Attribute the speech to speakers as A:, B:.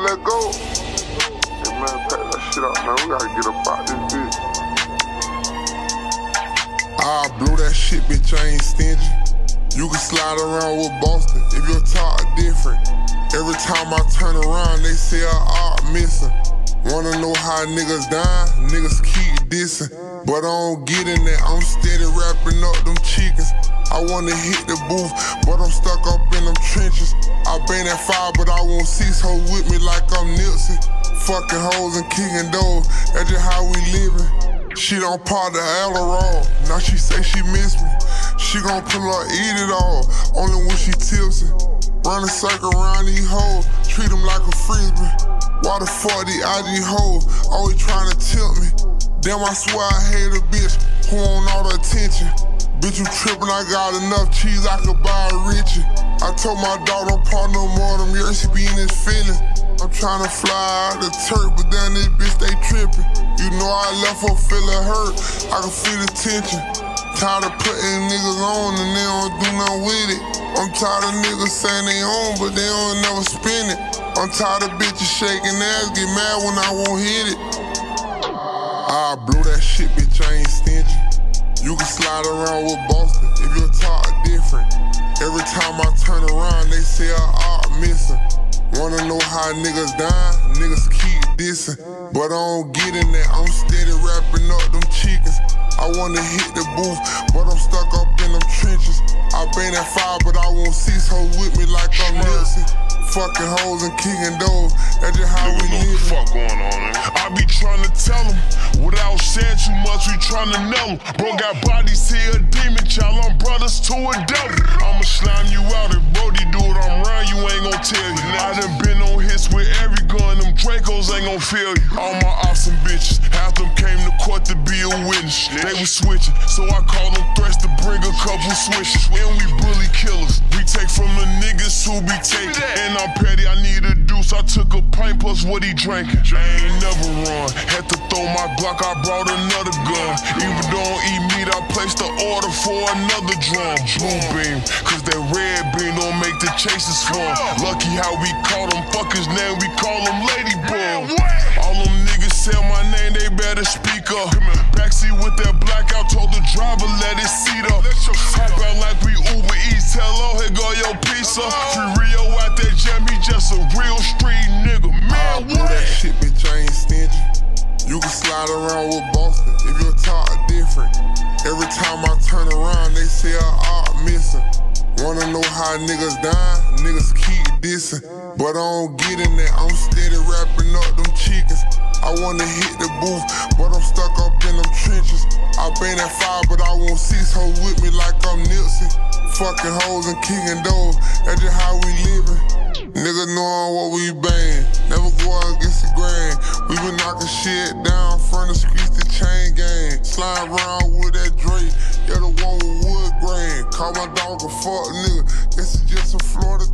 A: let go. Hey man, pack that shit up, man. We gotta get up out this bitch.
B: I blew that shit, bitch. I ain't stingy. You can slide around with Boston if your talk different. Every time I turn around, they say I art missing. Wanna know how niggas dying? Niggas keep dissing. But I don't get in there, I'm steady wrapping up them chickens. I wanna hit the booth, but I'm stuck up in them I been at five, but I won't cease hoes with me like I'm Nipsey. Fucking hoes and kicking doors, that's just how we living. She don't part the Adderall, now she say she miss me. She gon' pull up, eat it all, only when she tipsy. Run a circle around these hoes, treat them like a frisbee. Why the fuck these IG hoes always trying to tilt me? Damn, I swear I hate a bitch who want all the attention. Bitch, you trippin', I got enough cheese, I could buy a Richie. I told my dog don't part no more, them years she be in his feelings. I'm tryna fly out the Turk, but then this bitch they trippin'. You know I left her feeling hurt, I can feel the tension. Tired of putting niggas on and they don't do nothing with it. I'm tired of niggas saying they own, but they don't never spend it. I'm tired of bitches shaking ass, get mad when I won't hit it. I blow that shit, bitch, I ain't stingy. You can slide around with Boston if talk different. Every time I turn around, they say I art missing. Wanna know how niggas die? Niggas keep dissing. But I don't get in there, I'm steady wrapping up them chickens. I wanna hit the booth, but I'm stuck up in them trenches. I been at five, but I won't cease hoes with me like I'm Nipsey. Fucking hoes and kicking doors, that's just how we
C: Niggas the
B: live.
C: fuck going on, man. I be trying to tell them to nail 'em. Bro got bodies here, a demon child, I'm brothers to a devil. I'ma slime you out if Brody do it, I'm round, you ain't gon' tell you. I done been on hits with every gun, them Dracos ain't gon' feel you. All my awesome bitches, half them came to court to be a witness. They was switching, so I called them threats to bring a couple switches. And we bully killers, we take from the niggas who be taking. And I'm petty, I need a deuce, I took a pint plus what he drinking. I ain't never run, had to throw my Glock, I brought another gun. Even though I don't eat meat, I placed the order for another drum. Blue beam, cause that red beam don't make the chases fun. Lucky how we call them fuckers, now we call them lady boy. All them niggas say my name, they better speak up. Backseat with that blackout, told the driver a real street nigga.
B: I
C: Man,
B: blow that shit, bitch, I ain't stingy. You can slide around with Boston if your talk different. Every time I turn around, they say I art missing. Wanna know how niggas die? Niggas keep dissing. But I don't get in there, I'm steady wrapping up them chickens. I wanna hit the booth, but I'm stuck up in them trenches. I been at five, but I won't cease hoes with me like I'm Nipsey. Fucking hoes and kicking doors, that's just how we living. Niggas knowin' what we bang, never go out against the grain. We been knocking shit down from the streets to chain gang. Slide around with that Drake, yeah, the one with wood grain. Call my dog a fuck nigga, This is just a Florida